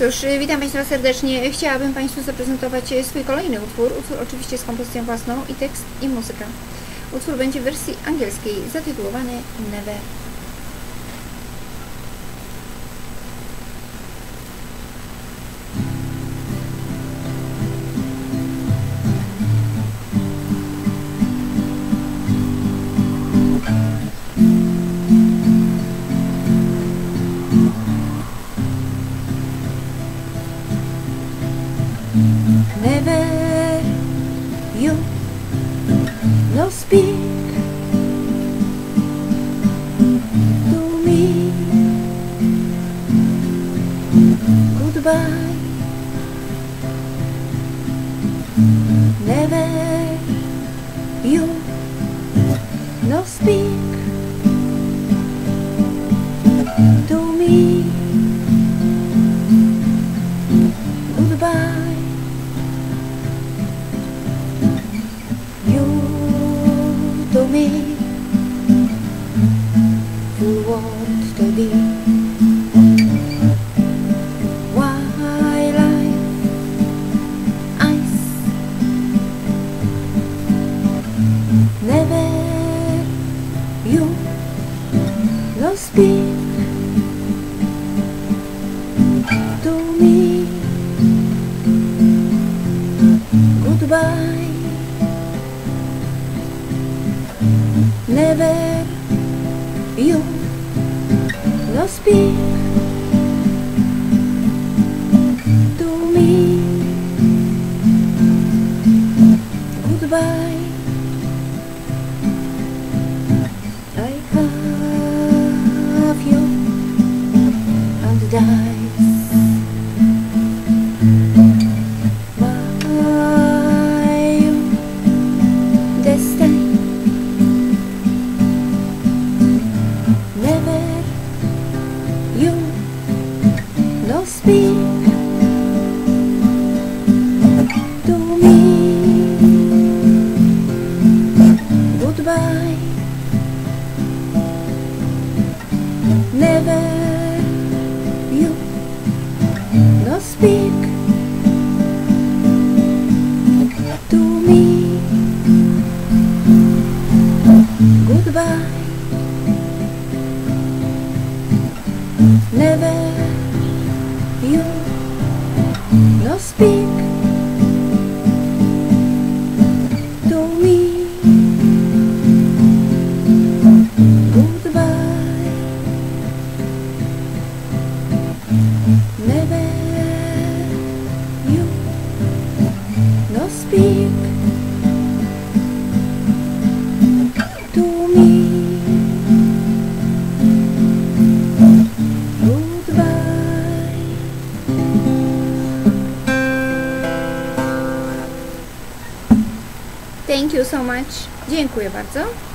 Cóż, witam Państwa serdecznie. Chciałabym Państwu zaprezentować swój kolejny utwór. Utwór oczywiście z kompozycją własną i tekst i muzyka. Utwór będzie w wersji angielskiej, zatytułowany Never. Never you no speak to me. Goodbye. Never you no speak to me never you no speak to me. Goodbye. Never you no speak never you. No speak speak. To me. Goodbye never you. No speak. To me Thank you so much. Dziękuję bardzo.